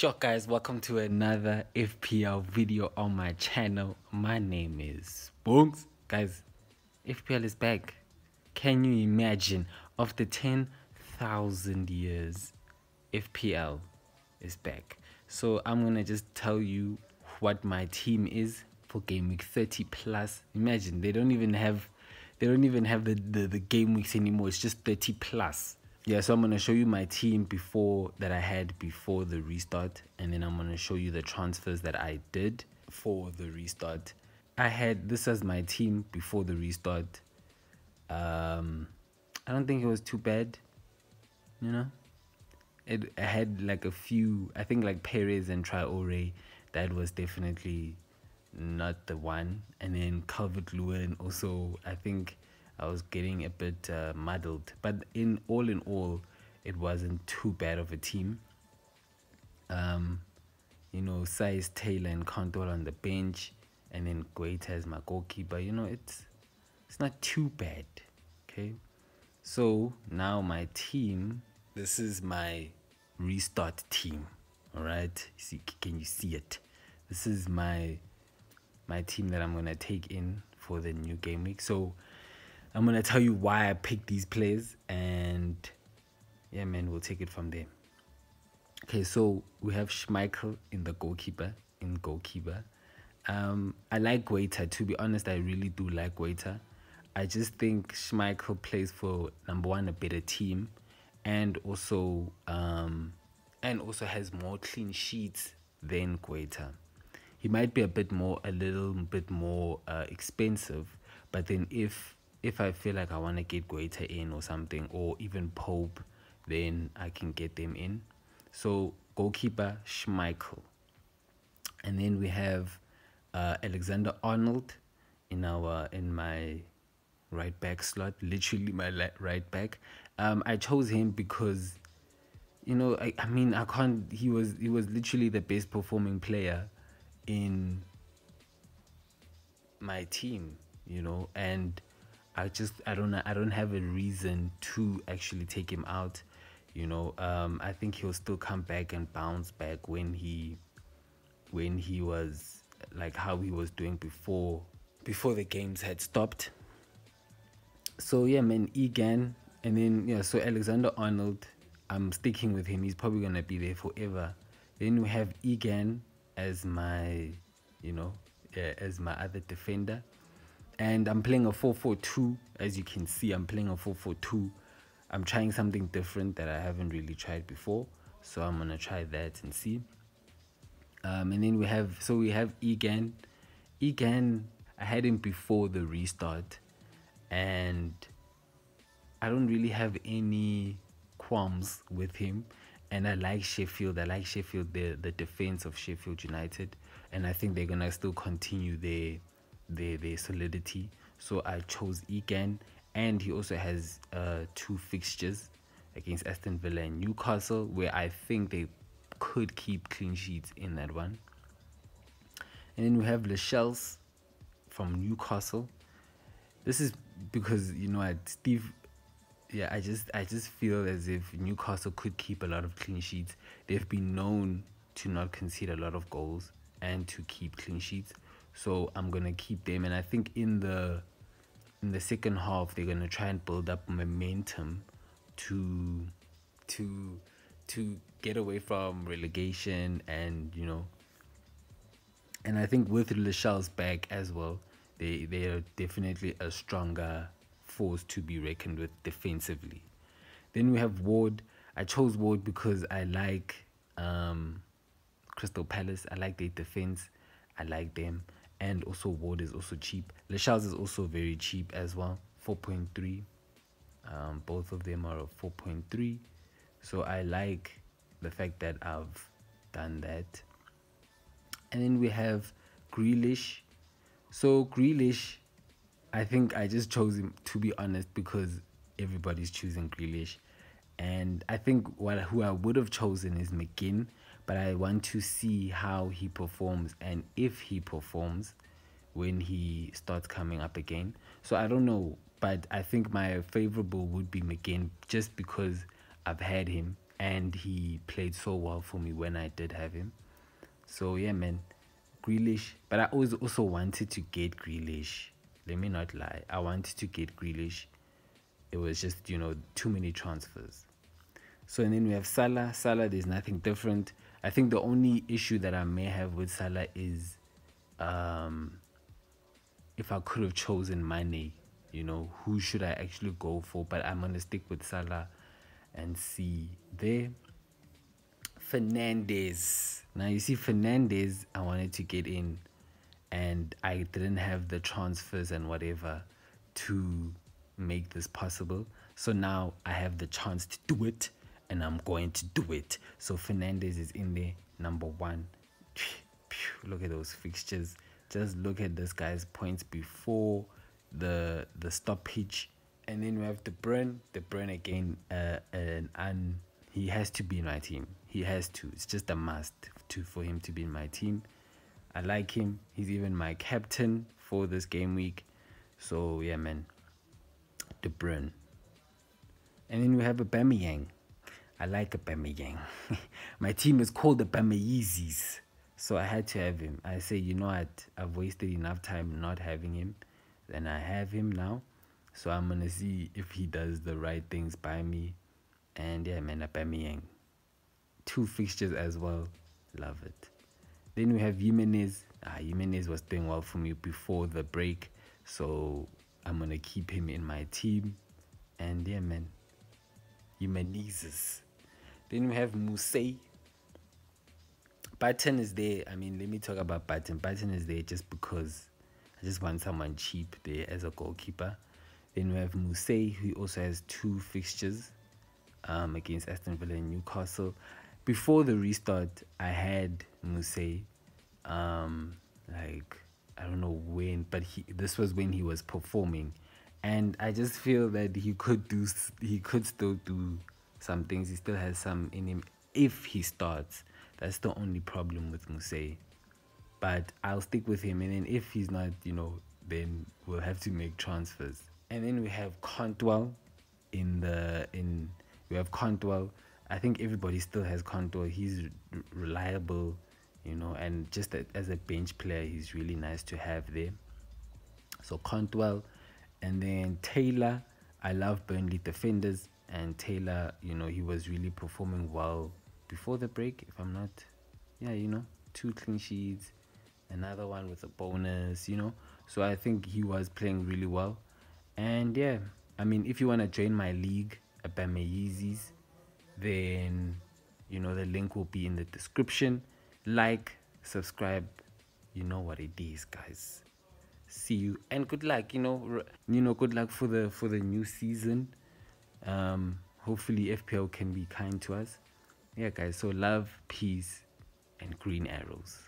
Sure guys, welcome to another FPL video on my channel. My name is Spoonkz. Guys, FPL is back. Can you imagine? After 10,000 years, FPL is back. So I'm gonna just tell you what my team is for game week 30 plus. Imagine they don't even have they don't even have the, the, the game weeks anymore. It's just 30 plus yeah so i'm going to show you my team before that i had before the restart and then i'm going to show you the transfers that i did for the restart. I had this as my team before the restart. Um i don't think it was too bad you know? It I had like a few i think like perez and traore that was definitely not the one. And then calvert lewin also i think I was getting a bit uh, muddled. But in all in all, it wasn't too bad of a team. Um, you know, Saïss, Taylor, and Cantwell on the bench, and then Guaita as my goalkeeper. You know, it's it's not too bad. Okay, so now my team. This is my restart team. All right, see, can you see it? This is my my team that I'm gonna take in for the new game week. So I'm gonna tell you why I picked these players, and yeah, man, we'll take it from there. Okay, so we have Schmeichel in the goalkeeper. In goalkeeper, um, I like Guaita. To be honest, I really do like Guaita. I just think Schmeichel plays for number one a better team, and also um, and also has more clean sheets than Guaita. He might be a bit more, a little bit more uh, expensive, but then if if I feel like I want to get Guaita in or something, or even Pope, then I can get them in. So goalkeeper Schmeichel, and then we have uh, Alexander Arnold in our in my right back slot, literally my right back. Um, I chose him because, you know, I, I mean I can't. He was he was literally the best performing player in my team, you know, and I just I don't know I don't have a reason to actually take him out. You know, um, I think he'll still come back and bounce back when he when he was like how he was doing before before the games had stopped. So yeah, man, Egan, and then yeah, so Alexander Arnold, I'm sticking with him. He's probably gonna be there forever. Then we have Egan as my, you know, uh, as my other defender and I'm playing a 4-4-2 as you can see I'm playing a 4-4-2 I'm trying something different that I haven't really tried before so I'm gonna try that and see. Um, and then we have so we have Egan. Egan I had him before the restart and I don't really have any qualms with him. And I like Sheffield I like Sheffield the the defense of Sheffield United and I think they're gonna still continue their their their solidity. So I chose Egan, and he also has uh, two fixtures against Aston Villa and Newcastle, where I think they could keep clean sheets in that one. And then we have Lascelles from Newcastle. This is because you know Steve. Yeah, I just I just feel as if Newcastle could keep a lot of clean sheets. They've been known to not concede a lot of goals and to keep clean sheets. So I'm gonna keep them, and I think in the in the second half they're gonna try and build up momentum to to to get away from relegation and you know and I think with Lascelles back as well, they they are definitely a stronger force to be reckoned with defensively. Then we have Ward. I chose Ward because I like um, Crystal Palace. I like their defense. I like them and also Ward is also cheap. Lascelles is also very cheap as well, 4.3. Um, both of them are 4.3. So I like the fact that I've done that. And then we have Grealish. So Grealish, I think I just chose him to be honest because everybody's choosing Grealish. And I think what who I would have chosen is McGinn but I want to see how he performs and if he performs when he starts coming up again. So I don't know, but I think my favorable would be McGinn just because I've had him and he played so well for me when I did have him. So yeah, man, Grealish. But I always also wanted to get Grealish. Let me not lie. I wanted to get Grealish. It was just you know too many transfers. So and then we have Salah. Salah, there's nothing different. I think the only issue that I may have with Salah is um, if I could have chosen Mane, you know, who should I actually go for? But I'm gonna stick with Salah and see there. Fernandes. Now you see Fernandes, I wanted to get in and I didn't have the transfers and whatever to make this possible. So now I have the chance to do it and I'm going to do it. So Fernandes is in there, number one. Look at those fixtures. Just look at this guy's points before the the stoppage. And then we have De Bruyne. De Bruyne again, uh, and, and he has to be in my team. He has to. It's just a must to for him to be in my team. I like him. He's even my captain for this game week. So yeah, man. De Bruyne. And then we have a Aubameyang. I like a Aubameyang. my team is called the Bamayeezys. So I had to have him. I say, you know what? I've wasted enough time not having him. Then I have him now. So I'm gonna see if he does the right things by me. And yeah, man, Aubameyang. Two fixtures as well. Love it. Then we have Jimenez. Ah, Jimenez was doing well for me before the break. So I'm gonna keep him in my team. And yeah, man. Jimenez's. Then we have Mousset. Button is there. I mean, let me talk about Button. Button is there just because I just want someone cheap there as a goalkeeper. Then we have Mousset, who also has two fixtures um, against Aston Villa and Newcastle. Before the restart, I had Mousset. Um, like I don't know when, but he this was when he was performing, and I just feel that he could do he could still do some things. He still has some in him if he starts. That's the only problem with Mousset. But I'll stick with him, and then if he's not, you know, then we'll have to make transfers. And then we have Cantwell in the in we have Cantwell. I think everybody still has Cantwell. He's reliable, you know, and just as a bench player, he's really nice to have there. So Cantwell, and then Taylor. I love Burnley defenders, and Taylor, you know, he was really performing well before the break. If I'm not, yeah, you know, two clean sheets, another one with a bonus, you know. So I think he was playing really well. And yeah, I mean, if you want to join my league, Abamayezis, then you know the link will be in the description. Like, subscribe, you know what it is, guys. See you and good luck. You know, you know, good luck for the for the new season um hopefully fpl can be kind to us. Yeah guys so love peace and green arrows.